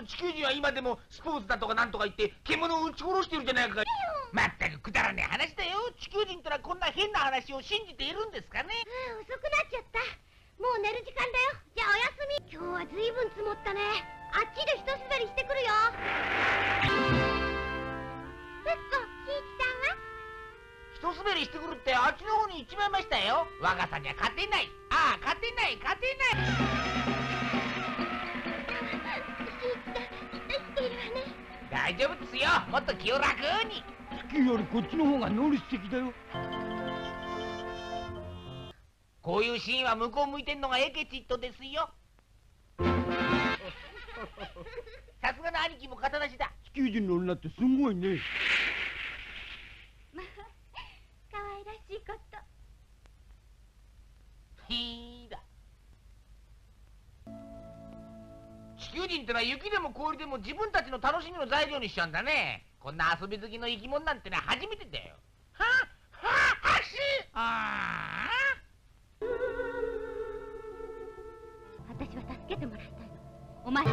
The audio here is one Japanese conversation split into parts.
球人は今でもスポーツだとかなんとか言って獣を撃ち殺してるじゃないか。まったくくだらねえ話だよ。地球人ってのはこんな変な話を信じているんですかね。うん遅くなっちゃった。もう寝る時間だよ。じゃあおやすみ。今日はずいぶん積もったね。あっちで一滑りしてくるよ。ふっこしんいちさんは？一滑りしてくるってあっちの方に行っちまいましたよ。若さには勝てない。ああ勝てない勝てない大丈夫ですよ。もっと気を楽に。月よりこっちの方が能率的だよ。こういうシーンは向こう向いてんのがエケチットですよ。さすがの兄貴も肩出しだ。地球人の女ってすごいね地球人ってのは雪でも氷でも自分たちの楽しみの材料にしちゃうんだね。こんな遊び好きの生き物なんてのは初めてだよ。はあはあ足。ああ私は助けてもらいたいの。お前。ああ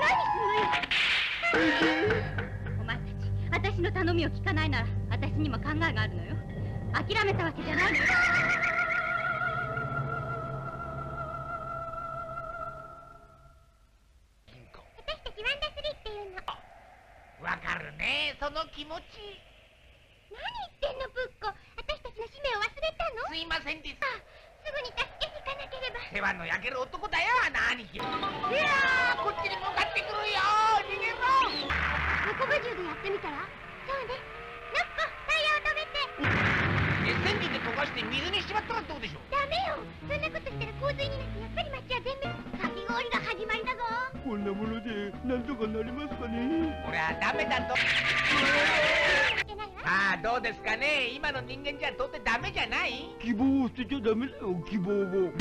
何すんのよ。お前たち。私の頼みを聞かないなら私にも考えがあるのよ。諦めたわけじゃないのよるねその気持ち。何言ってんのブッコ。私たちの使命を忘れたの？すいませんです。あすぐに助けに行かなければ。世話の焼ける男だよあの兄貴いやーこっちに向かってくるよ逃げろ。横場銃でやってみたら？そうね。ノッコタイヤを止めて。で溶かして水にしちまったらどうでしょう？ダメよ。そんなことしたら洪水になってやっぱり街は全滅こんなものでなんとかなりますかね。これはダメだと。ああどうですかね。今の人間じゃ到底ダメじゃない？希望を捨てちゃダメだよ希望を